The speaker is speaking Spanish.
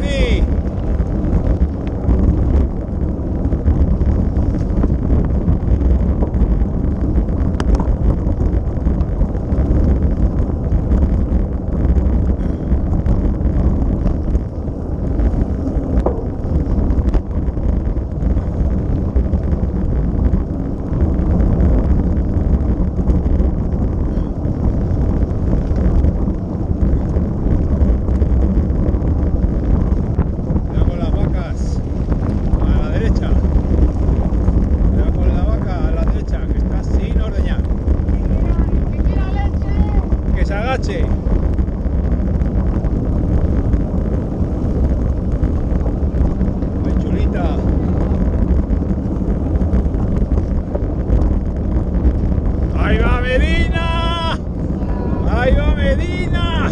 Recife! noches. Chulita. Ahí va Medina. Ahí va Medina.